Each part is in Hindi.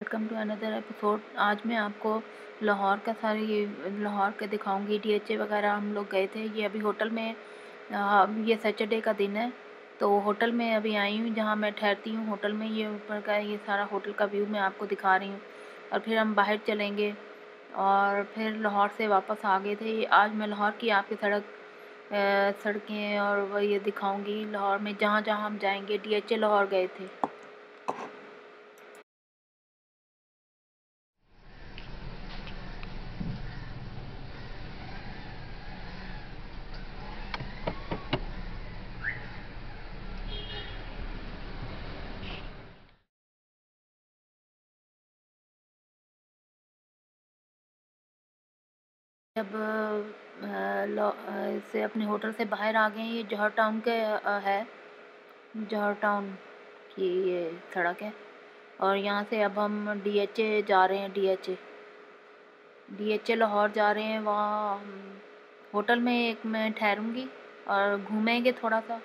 Welcome to another episode. आज मैं आपको लाहौर का सारे ये लाहौर का दिखाऊँगी। डीएचए वगैरह हम लोग गए थे। ये अभी होटल में आ, ये सैटरडे का दिन है। तो होटल में अभी आई हूँ जहाँ मैं ठहरती हूँ होटल में। ये ऊपर का ये सारा होटल का व्यू मैं आपको दिखा रही हूँ। और फिर हम बाहर चलेंगे। और फिर लाहौर से वापस आ गए थे। आज मैं लाहौर की आपकी सड़क सड़कें और ये दिखाऊँगी। लाहौर में जहाँ जहाँ हम जाएँगे। डी लाहौर गए थे। जब से अपने होटल से बाहर आ गए, ये जौहर टाउन के है। जौहर टाउन की ये सड़क है। और यहाँ से अब हम डीएचए जा रहे हैं डीएचए डीएचए लाहौर जा रहे हैं, वहाँ, होटल में एक मैं ठहरूँगी और घूमेंगे थोड़ा सा।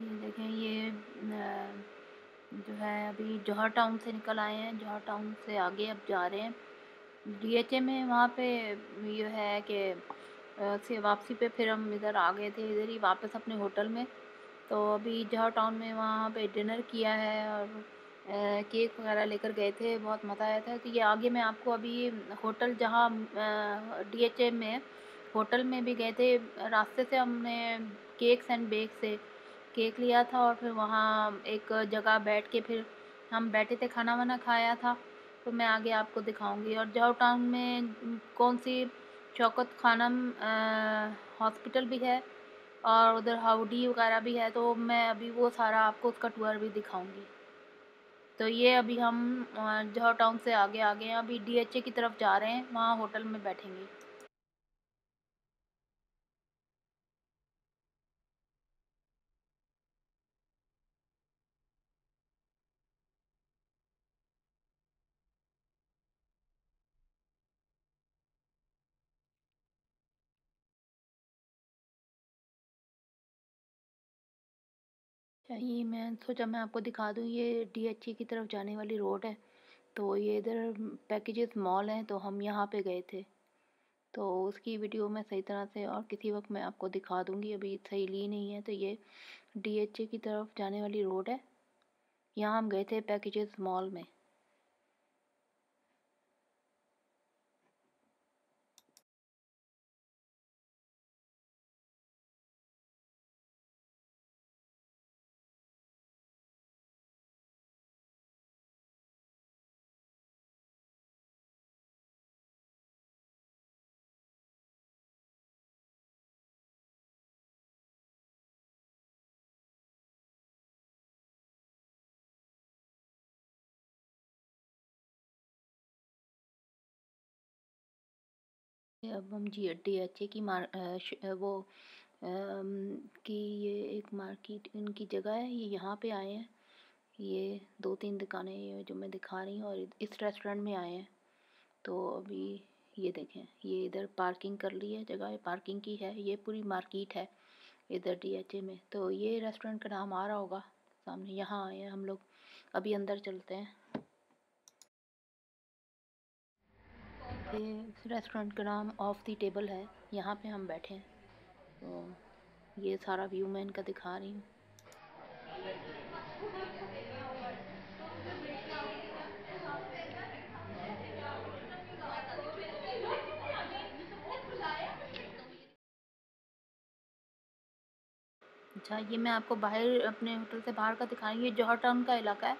देखें, ये जो है अभी जौहर टाउन से निकल आए हैं, जौहर टाउन से आगे अब जा रहे हैं। डीएचए में वहाँ पे ये है कि से वापसी पे फिर हम इधर आ गए थे, इधर ही वापस अपने होटल में। तो अभी जौहर टाउन में वहाँ पे डिनर किया है और केक वगैरह लेकर गए थे, बहुत मज़ा आया था। तो ये आगे मैं आपको अभी होटल जहाँ डीएचए में, होटल में भी गए थे, रास्ते से हमने केक्स एंड बेक से केक लिया था और फिर वहाँ एक जगह बैठ के फिर हम बैठे थे, खाना वाना खाया था। तो मैं आगे आपको दिखाऊँगी। और जॉर्ज टाउन में कौन सी शौकत खानम हॉस्पिटल भी है और उधर हाउडी वगैरह भी है तो मैं अभी वो सारा आपको उसका टूर भी दिखाऊँगी। तो ये अभी हम जौहर टाउन से आगे आ गए हैं अभी डीएचए की तरफ़ जा रहे हैं, वहाँ होटल में बैठेंगे। ये मैं सोचा मैं आपको दिखा दूँ, ये डीएचई की तरफ़ जाने वाली रोड है। तो ये इधर पैकेजेस मॉल हैं तो हम यहाँ पे गए थे। तो उसकी वीडियो मैं सही तरह से और किसी वक्त मैं आपको दिखा दूँगी, अभी सही ली नहीं है तो ये डीएचए की तरफ़ जाने वाली रोड है। यहाँ हम गए थे पैकेजेस मॉल में। अब हम जी डी एच ए की मार वो की ये एक मार्केट, इनकी जगह है, ये यहाँ पे आए हैं। ये दो तीन दुकानें ये जो मैं दिखा रही हूँ और इस रेस्टोरेंट में आए हैं। तो अभी ये देखें, ये इधर पार्किंग कर ली है जगह पार्किंग की है, ये पूरी मार्केट है इधर डी एच ए में। तो ये रेस्टोरेंट का नाम आ रहा होगा, सामने यहाँ आए हैं हम लोग। अभी अंदर चलते हैं। ये रेस्टोरेंट का नाम ऑफ़ दी टेबल है। यहाँ पे हम बैठे हैं। तो ये सारा व्यू मैं इनका दिखा रही हूँ। अच्छा ये मैं आपको बाहर, अपने होटल से बाहर का दिखा रही हूँ। ये जौहर टाउन का इलाका है।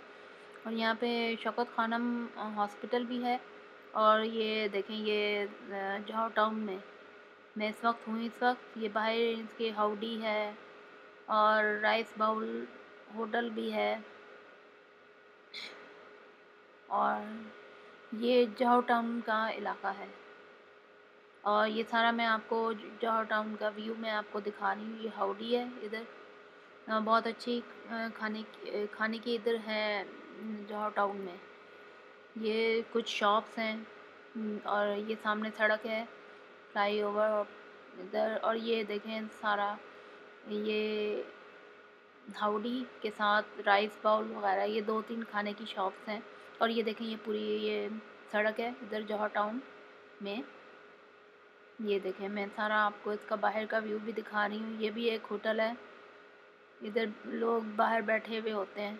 और यहाँ पे शौकत खानम हॉस्पिटल भी है। और ये देखें, ये जौहर टाउन में, मैं इस वक्त हूँ, इस वक्त ये बाहर इसके हाउडी है और राइस बाउल होटल भी है। और ये जौहर टाउन का इलाका है। और ये सारा मैं आपको जौहर टाउन का व्यू मैं आपको दिखा रही हूँ, ये हाउडी है इधर। बहुत अच्छी खाने खाने की इधर है जौहर टाउन में। ये कुछ शॉप्स हैं और ये सामने सड़क है फ्लाई ओवर और इधर, और ये देखें सारा, ये हाउडी के साथ राइस बाउल वगैरह, ये दो तीन खाने की शॉप्स हैं, और ये देखें ये पूरी ये सड़क है, इधर जौहर टाउन में। ये देखें मैं सारा आपको इसका बाहर का व्यू भी दिखा रही हूँ, ये भी एक होटल है, इधर लोग बाहर बैठे हुए होते हैं।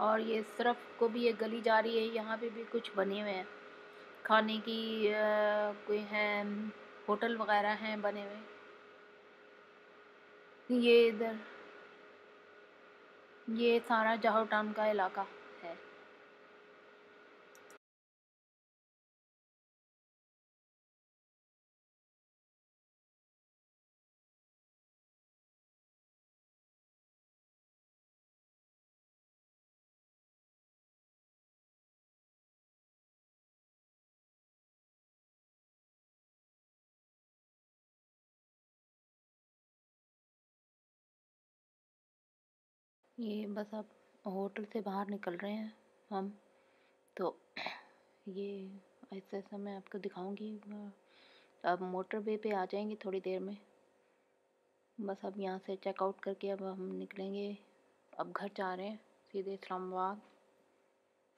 और ये तरफ़ को भी एक गली जा रही है, यहाँ पे भी कुछ बने हुए हैं। खाने की कोई है, होटल वगैरह हैं बने हुए। ये इधर, ये सारा जाहौर टाउन का इलाका। ये बस अब होटल से बाहर निकल रहे हैं, हम। तो ये ऐसे ऐसा मैं आपको दिखाऊँगी। अब मोटर वे पे आ जाएँगे थोड़ी देर में। बस अब यहाँ से चेकआउट करके अब हम निकलेंगे। अब घर जा रहे हैं, सीधे इस्लामाबाद।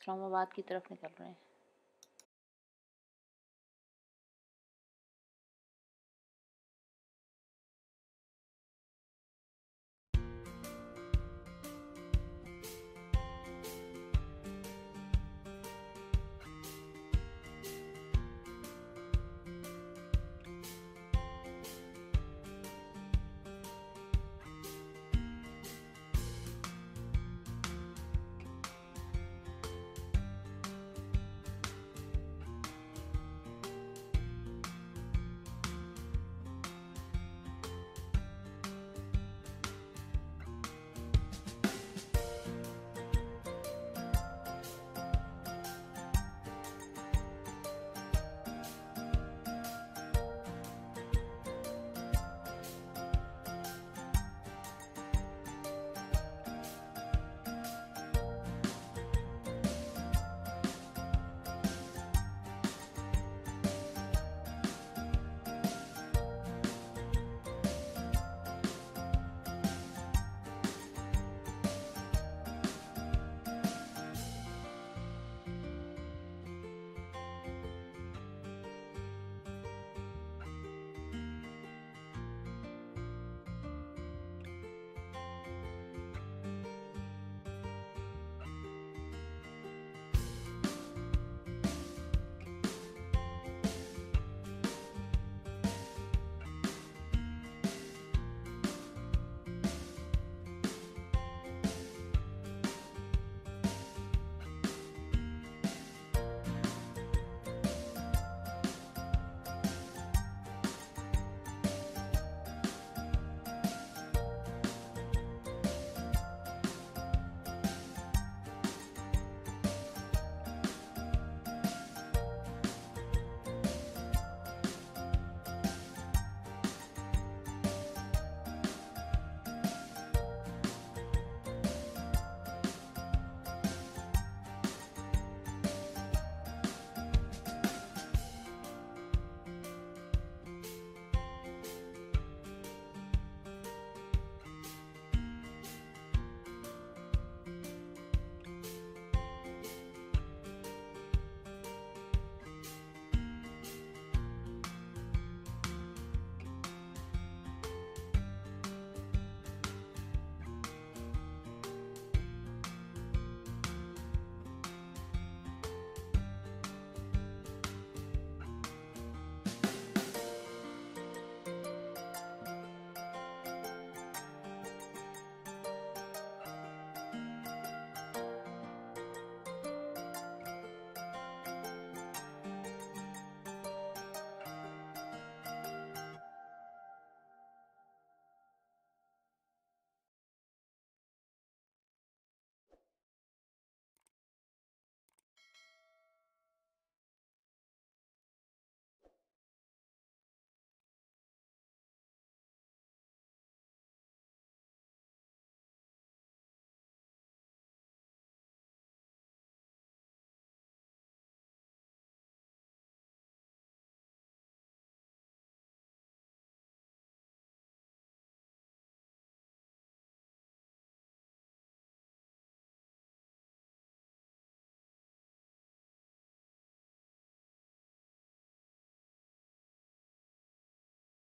इस्लामाबाद की तरफ़ निकल रहे हैं।